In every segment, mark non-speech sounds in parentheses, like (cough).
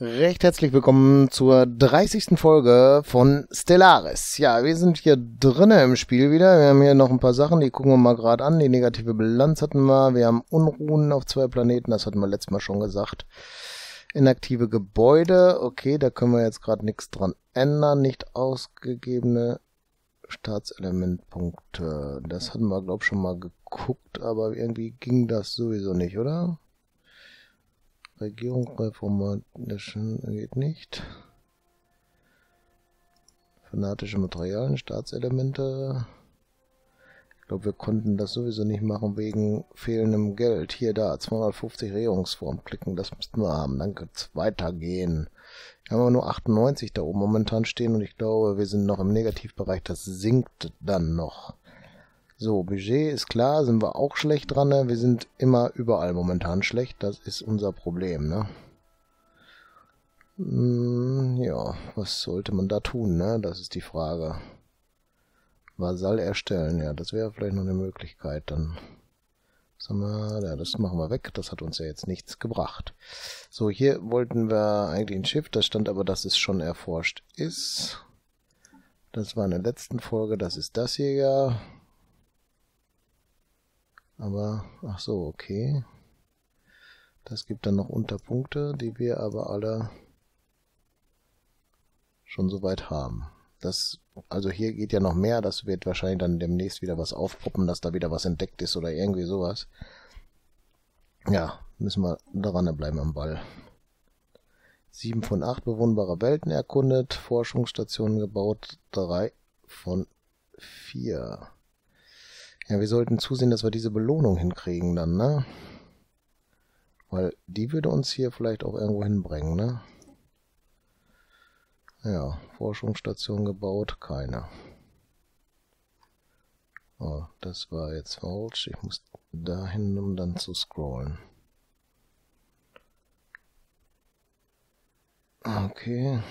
Recht herzlich willkommen zur 30. Folge von Stellaris. Ja, wir sind hier drinnen im Spiel wieder. Wir haben hier noch ein paar Sachen, die gucken wir mal gerade an. Die negative Bilanz hatten wir. Wir haben Unruhen auf zwei Planeten, das hatten wir letztes Mal schon gesagt. Inaktive Gebäude, okay, da können wir jetzt gerade nichts dran ändern. Nicht ausgegebene Staatselementpunkte. Das hatten wir, glaube ich, schon mal geguckt, aber irgendwie ging das sowieso nicht, oder? Regierung reformation geht nicht. Fanatische Materialien, Staatselemente. Ich glaube, wir konnten das sowieso nicht machen wegen fehlendem Geld. Hier, da, 250 Regierungsform klicken, das müssten wir haben. Dann könnte es weitergehen. Wir haben aber nur 98 da oben momentan stehen und ich glaube, wir sind noch im Negativbereich. Das sinkt dann noch. So, Budget ist klar, sind wir auch schlecht dran. Ne? Wir sind immer überall momentan schlecht. Das ist unser Problem, ne? Hm, ja, was sollte man da tun, ne? Das ist die Frage. Vasall erstellen, ja, das wäre vielleicht noch eine Möglichkeit. Dann sagen wir, ja, das machen wir weg. Das hat uns ja jetzt nichts gebracht. So, hier wollten wir eigentlich ein Schiff. Das stand aber, dass es schon erforscht ist. Das war in der letzten Folge. Das ist das hier ja. Aber, ach so, okay. Das gibt dann noch Unterpunkte, die wir aber alle schon soweit haben. Das, also hier geht ja noch mehr, das wird wahrscheinlich dann demnächst wieder was aufpoppen, dass da wieder was entdeckt ist oder irgendwie sowas. Ja, müssen wir daran bleiben am Ball. Sieben von acht bewohnbarer Welten erkundet, Forschungsstationen gebaut, drei von vier. Ja, wir sollten zusehen, dass wir diese Belohnung hinkriegen dann, ne? Weil die würde uns hier vielleicht auch irgendwo hinbringen, ne? Ja, Forschungsstation gebaut, keine. Oh, das war jetzt falsch. Ich muss dahin, um dann zu scrollen. Okay.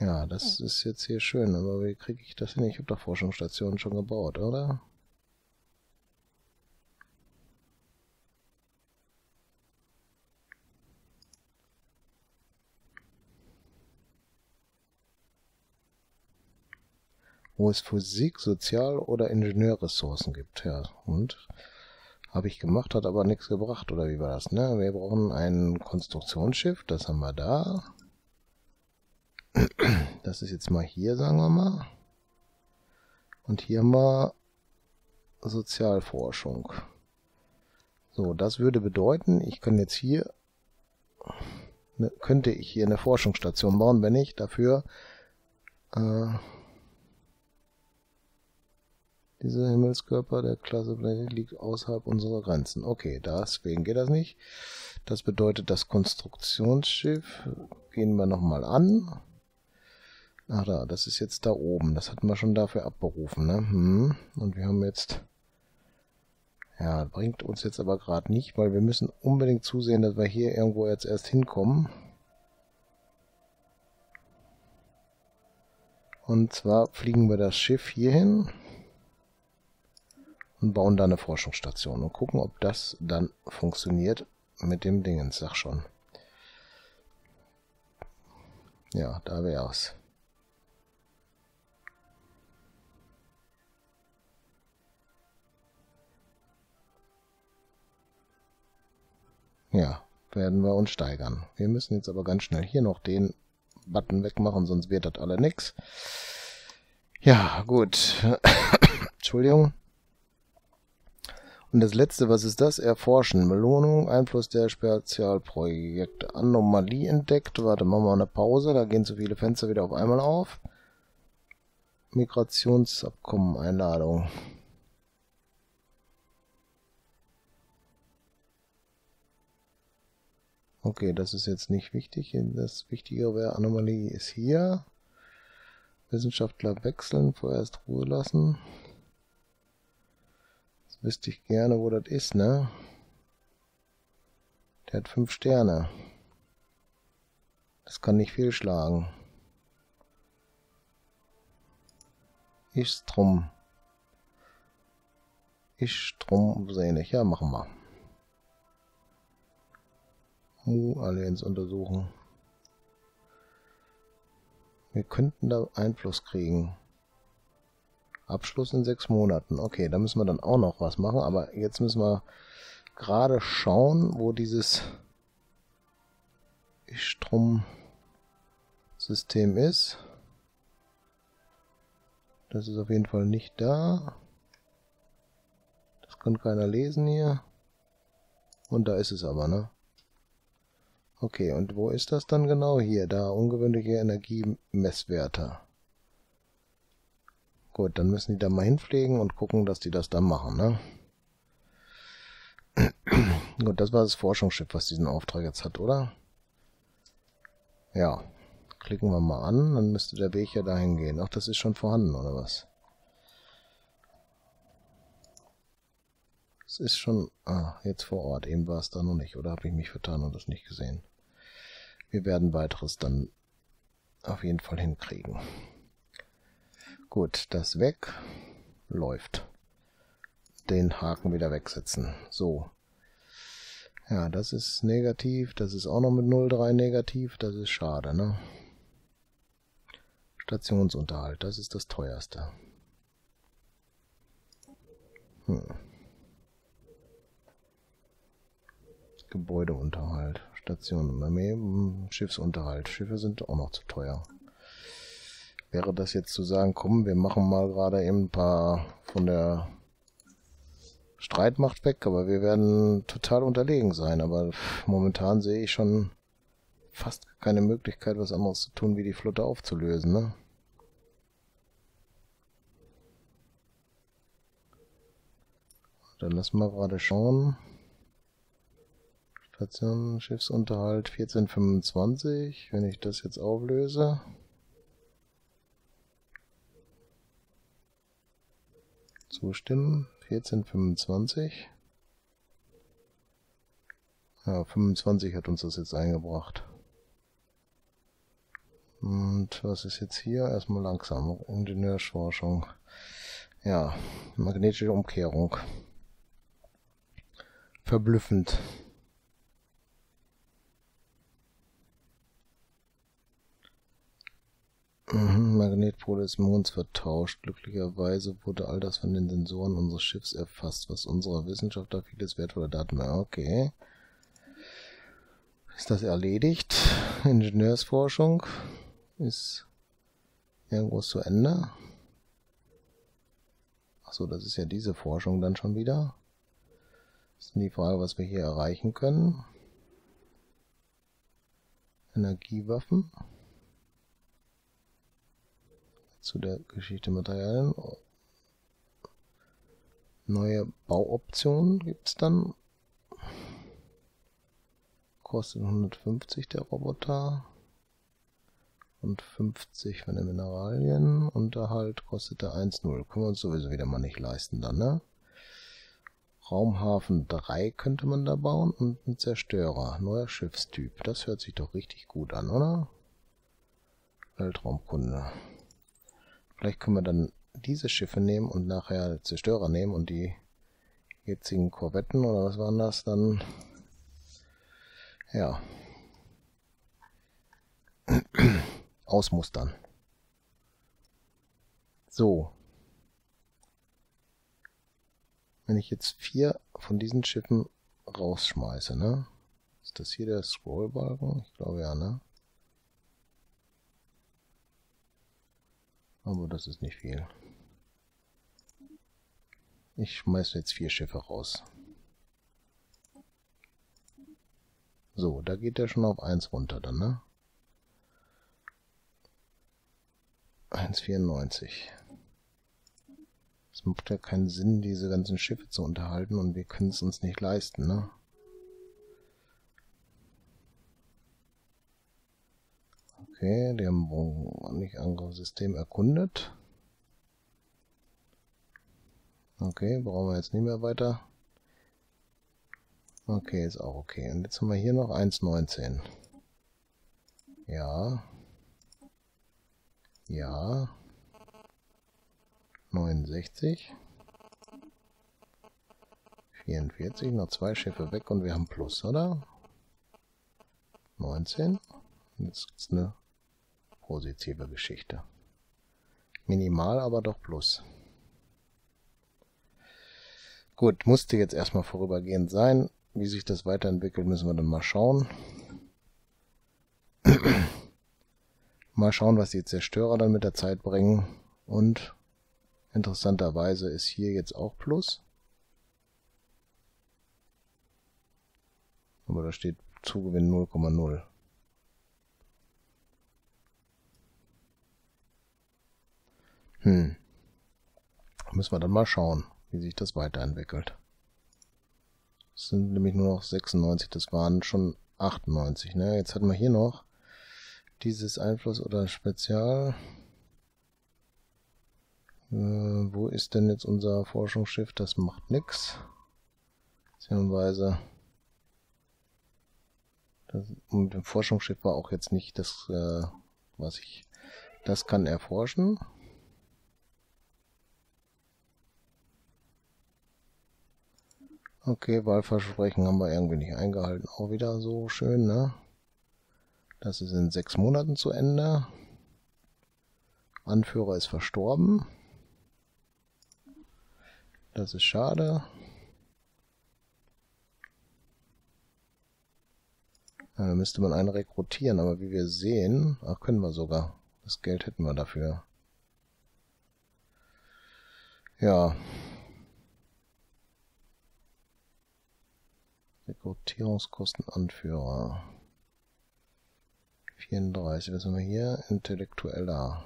Ja, das ist jetzt hier schön, aber wie kriege ich das hin? Ich habe doch Forschungsstationen schon gebaut, oder? Wo es Physik, Sozial- oder Ingenieurressourcen gibt. Ja, und habe ich gemacht, hat aber nichts gebracht, oder wie war das? Ne? Wir brauchen ein Konstruktionsschiff, das haben wir da. Das ist jetzt mal hier, sagen wir mal. Und hier wir Sozialforschung. So, das würde bedeuten, ich kann jetzt hier, ne, könnte ich hier eine Forschungsstation bauen, wenn ich dafür äh, dieser Himmelskörper der Klasse Planet liegt außerhalb unserer Grenzen. Okay, deswegen geht das nicht. Das bedeutet, das Konstruktionsschiff gehen wir nochmal an. Ach da, das ist jetzt da oben. Das hatten wir schon dafür abberufen, ne? Hm. Und wir haben jetzt... Ja, bringt uns jetzt aber gerade nicht, weil wir müssen unbedingt zusehen, dass wir hier irgendwo jetzt erst hinkommen. Und zwar fliegen wir das Schiff hier hin und bauen da eine Forschungsstation und gucken, ob das dann funktioniert mit dem Dingens, sag schon. Ja, da wäre Ja, werden wir uns steigern. Wir müssen jetzt aber ganz schnell hier noch den Button wegmachen, sonst wird das alle nix. Ja, gut. (coughs) Entschuldigung. Und das letzte, was ist das? Erforschen. Belohnung, Einfluss der Spezialprojekte. Anomalie entdeckt. Warte, machen wir eine Pause. Da gehen zu viele Fenster wieder auf einmal auf. Migrationsabkommen, Einladung. Okay, das ist jetzt nicht wichtig. Das Wichtige wäre, Anomalie ist hier. Wissenschaftler wechseln, vorerst Ruhe lassen. Das wüsste ich gerne, wo das ist, ne? Der hat fünf Sterne. Das kann nicht fehlschlagen. Istrum. Ich Strom nicht. Ja, machen wir. Mu Allianz untersuchen. Wir könnten da Einfluss kriegen. Abschluss in sechs Monaten. Okay, da müssen wir dann auch noch was machen. Aber jetzt müssen wir gerade schauen, wo dieses Stromsystem ist. Das ist auf jeden Fall nicht da. Das kann keiner lesen hier. Und da ist es aber, ne? Okay, und wo ist das dann genau? Hier, da, ungewöhnliche Energiemesswerte. Gut, dann müssen die da mal hinpflegen und gucken, dass die das dann machen, ne? (clears throat) Gut, das war das Forschungsschiff, was diesen Auftrag jetzt hat, oder? Ja. Klicken wir mal an, dann müsste der Weg ja dahin gehen. Ach, das ist schon vorhanden, oder was? Es ist schon... Ah, jetzt vor Ort. Eben war es da noch nicht. Oder habe ich mich vertan und das nicht gesehen? Wir werden weiteres dann auf jeden Fall hinkriegen. Gut, das weg. Läuft. Den Haken wieder wegsetzen. So. Ja, das ist negativ. Das ist auch noch mit 0,3 negativ. Das ist schade, ne? Stationsunterhalt, das ist das teuerste. Hm. Gebäudeunterhalt, Station, Armee, hm, Schiffsunterhalt. Schiffe sind auch noch zu teuer. Wäre das jetzt zu sagen, komm, wir machen mal gerade eben ein paar von der Streitmacht weg, aber wir werden total unterlegen sein. Aber momentan sehe ich schon fast keine Möglichkeit, was anderes zu tun, wie die Flotte aufzulösen, ne? Dann lassen wir gerade schauen. Station, Schiffsunterhalt 1425. Wenn ich das jetzt auflöse. Zustimmen. 1425. Ja, 25 hat uns das jetzt eingebracht. Und was ist jetzt hier? Erstmal langsam. Ingenieursforschung. Ja, magnetische Umkehrung verblüffend. Mhm, Magnetpole des Monds vertauscht. Glücklicherweise wurde all das von den Sensoren unseres Schiffs erfasst, was unserer Wissenschaftler vieles wertvolle Daten war. Okay. Ist das erledigt? Ingenieursforschung ist irgendwo zu Ende. Achso, das ist ja diese Forschung dann schon wieder. Ist die Frage, was wir hier erreichen können. Energiewaffen. Zu der Geschichte Materialien. Neue Bauoptionen gibt es dann. Kostet 150 der Roboter. Und 50 von den Mineralien. Unterhalt kostet der 1,0. Können wir uns sowieso wieder mal nicht leisten dann, ne? Raumhafen 3 könnte man da bauen und ein Zerstörer. Neuer Schiffstyp. Das hört sich doch richtig gut an, oder? Weltraumkunde. Vielleicht können wir dann diese Schiffe nehmen und nachher Zerstörer nehmen und die jetzigen Korvetten oder was waren das dann? Ja. (clears throat) Ausmustern. So. Wenn ich jetzt vier von diesen Schiffen rausschmeiße, ne? Ist das hier der Scrollbalken? Ich glaube ja, ne? Aber das ist nicht viel. Ich schmeiße jetzt vier Schiffe raus. So, da geht der schon auf 1 runter dann, ne? 1,94. Es macht ja keinen Sinn, diese ganzen Schiffe zu unterhalten und wir können es uns nicht leisten, ne? Okay, die haben nicht andere System erkundet. Okay, brauchen wir jetzt nicht mehr weiter. Okay, ist auch okay. Und jetzt haben wir hier noch 1,19. Ja. Ja. 69. 44, noch zwei Schiffe weg und wir haben Plus, oder? 19. Jetzt ist eine positive Geschichte. Minimal, aber doch Plus. Gut, musste jetzt erstmal vorübergehend sein. Wie sich das weiterentwickelt, müssen wir dann mal schauen. (clears throat) mal schauen, was die Zerstörer dann mit der Zeit bringen. Und interessanterweise ist hier jetzt auch Plus. Aber da steht Zugewinn 0,0. Hm. Müssen wir dann mal schauen, wie sich das weiterentwickelt. Das sind nämlich nur noch 96, das waren schon 98. Ne? Jetzt hatten wir hier noch dieses Einfluss oder Spezial. Äh, wo ist denn jetzt unser Forschungsschiff? Das macht nichts. Beziehungsweise das, und dem Forschungsschiff war auch jetzt nicht das, äh, was ich... Das kann erforschen. Okay, Wahlversprechen haben wir irgendwie nicht eingehalten. Auch wieder so schön, ne? Das ist in sechs Monaten zu Ende. Anführer ist verstorben. Das ist schade. Ja, da müsste man einen rekrutieren, aber wie wir sehen, ach, können wir sogar. Das Geld hätten wir dafür. Ja, Rekrutierungskostenanführer. 34, was haben wir hier? Intellektueller.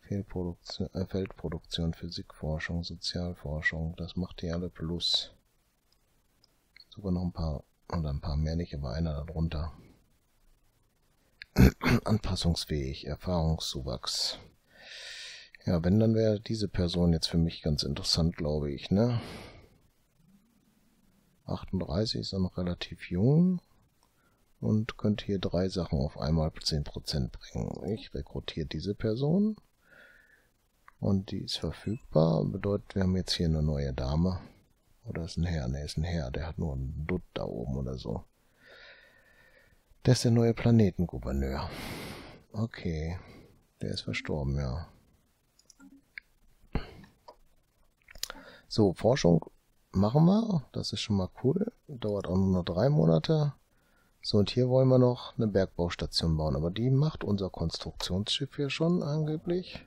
Fehlproduktion, äh, Feldproduktion, Physikforschung, Sozialforschung, das macht die alle plus. Sogar noch ein paar, oder ein paar mehr nicht, aber einer darunter. (clears throat) Anpassungsfähig, Erfahrungszuwachs. Ja, wenn, dann wäre diese Person jetzt für mich ganz interessant, glaube ich, ne? 38 ist noch relativ jung und könnte hier drei Sachen auf einmal 10% bringen. Ich rekrutiere diese Person und die ist verfügbar. Bedeutet, wir haben jetzt hier eine neue Dame. Oder ist ein Herr? Ne, ist ein Herr. Der hat nur einen Dutt da oben oder so. Der ist der neue Planetengouverneur. Okay. Der ist verstorben, ja. So, Forschung machen wir. Das ist schon mal cool. Dauert auch nur drei Monate. So, und hier wollen wir noch eine Bergbaustation bauen. Aber die macht unser Konstruktionsschiff hier schon angeblich.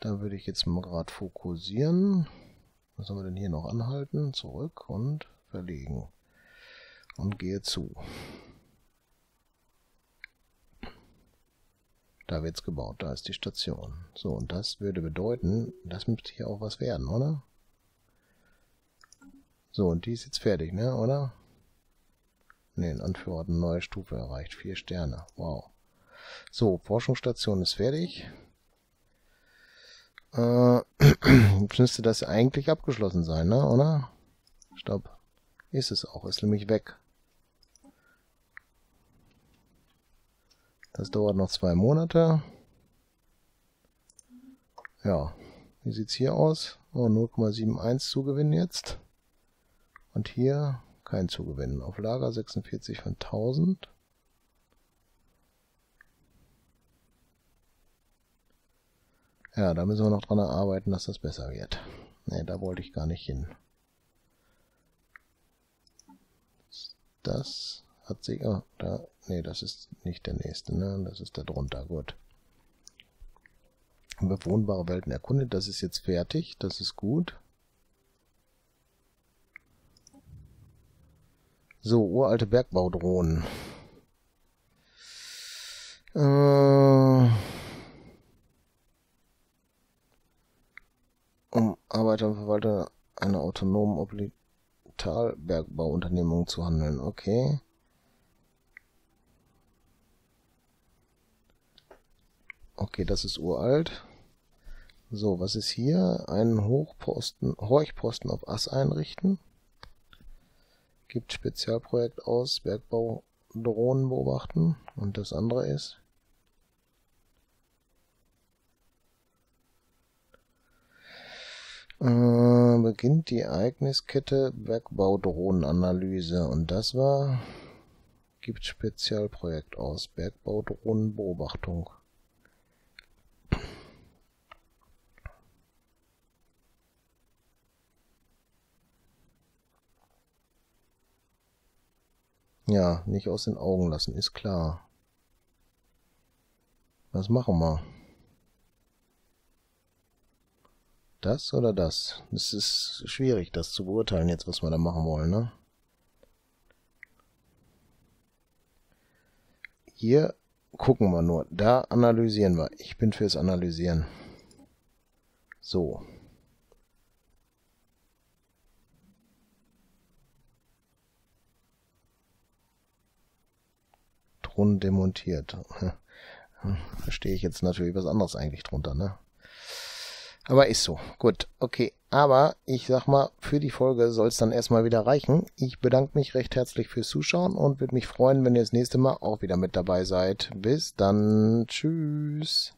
Da würde ich jetzt mal gerade fokussieren. Was haben wir denn hier noch anhalten? Zurück und verlegen. Und gehe zu. Da wird's gebaut. Da ist die Station. So, und das würde bedeuten, das müsste hier auch was werden, oder? So, und die ist jetzt fertig, ne, oder? Ne, hat eine neue Stufe erreicht. Vier Sterne. Wow. So, Forschungsstation ist fertig. Äh, (clears throat) müsste das eigentlich abgeschlossen sein, ne, oder? Stopp. Ist es auch. Ist nämlich weg. Das dauert noch zwei Monate. Ja. Wie sieht's hier aus? Oh, 0,71 Zugewinn jetzt. Und hier kein Zugewinn. Auf Lager 46 von 1000. Ja, da müssen wir noch dran arbeiten, dass das besser wird. Ne, da wollte ich gar nicht hin. Das hat sich... Oh, da... Ne, das ist nicht der nächste, ne? Das ist der drunter. Gut. Bewohnbare Welten erkundet. Das ist jetzt fertig. Das ist gut. So, uralte Bergbaudrohnen. Äh, um Arbeiter und Verwalter einer autonomen Orbitalbergbauunternehmung zu handeln. Okay. Okay, das ist uralt. So, was ist hier? Einen Hochposten, Horchposten auf Ass einrichten gibt Spezialprojekt aus, Bergbau Drohnen beobachten und das andere ist Äh, beginnt die Ereigniskette Bergbaudrohnenanalyse und das war gibt Spezialprojekt aus Bergbaudrohnenbeobachtung. Ja, nicht aus den Augen lassen, ist klar. Was machen wir? Das oder das? Es ist schwierig, das zu beurteilen jetzt, was wir da machen wollen, ne? Hier gucken wir nur. Da analysieren wir. Ich bin fürs Analysieren. So. Drohnen demontiert. (laughs) Verstehe ich jetzt natürlich was anderes eigentlich drunter, ne? Aber ist so. Gut, okay. Aber ich sag mal, für die Folge soll es dann erstmal wieder reichen. Ich bedanke mich recht herzlich fürs Zuschauen und würde mich freuen, wenn ihr das nächste Mal auch wieder mit dabei seid. Bis dann. Tschüss.